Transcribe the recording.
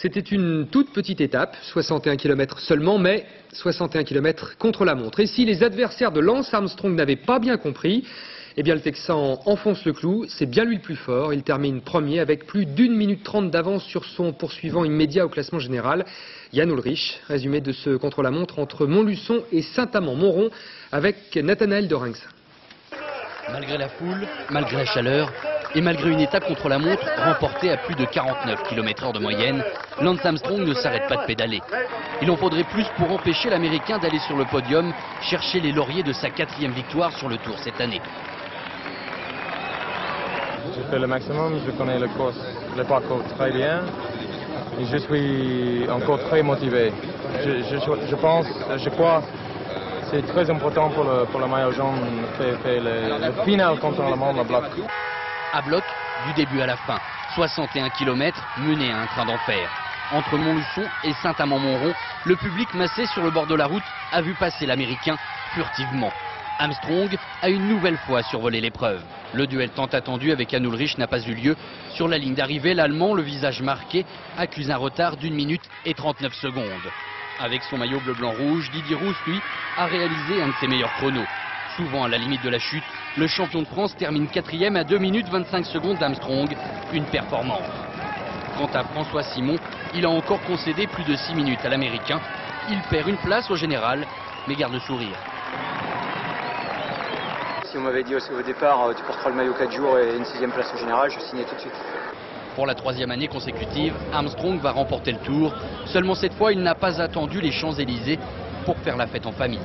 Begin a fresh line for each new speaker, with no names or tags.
C'était une toute petite étape, 61 km seulement, mais 61 km contre la montre. Et si les adversaires de Lance Armstrong n'avaient pas bien compris, eh bien le Texan enfonce le clou, c'est bien lui le plus fort. Il termine premier avec plus d'une minute trente d'avance sur son poursuivant immédiat au classement général. Yann Ulrich, résumé de ce contre-la-montre entre Montluçon et Saint-Amand-Montrond avec Nathanaël Dorinx.
Malgré la foule, malgré la chaleur et malgré une étape contre la montre remportée à plus de 49 km h de moyenne, Lance Armstrong ne s'arrête pas de pédaler. Il en faudrait plus pour empêcher l'Américain d'aller sur le podium chercher les lauriers de sa quatrième victoire sur le Tour cette année.
Je fais le maximum, je connais le, course, le parcours très bien et je suis encore très motivé. Je, pense, je crois c'est très important pour le, pour le maillot jaune faire le, le, final contre le monde à bloc.
À bloc, du début à la fin. 61 km menés à un train d'enfer. Entre Montluçon et Saint-Amand-Montrond, le public massé sur le bord de la route a vu passer l'Américain furtivement. Armstrong a une nouvelle fois survolé l'épreuve. Le duel tant attendu avec Jan Ulrich n'a pas eu lieu. Sur la ligne d'arrivée, l'Allemand, le visage marqué, accuse un retard d'une minute et 39 secondes. Avec son maillot bleu-blanc-rouge, Didier Rousse, lui, a réalisé un de ses meilleurs chronos. Souvent à la limite de la chute, le champion de France termine quatrième à 2 minutes 25 secondes d'Armstrong. Une performance. Quant à François Simon, il a encore concédé plus de 6 minutes à l'Américain. Il perd une place au général, mais garde le sourire.
Si on m'avait dit au départ, tu porteras le maillot 4 jours et une sixième place au général, je signais tout de suite.
Pour la troisième année consécutive, Armstrong va remporter le tour. Seulement cette fois, il n'a pas attendu les Champs-Élysées pour faire la fête en famille.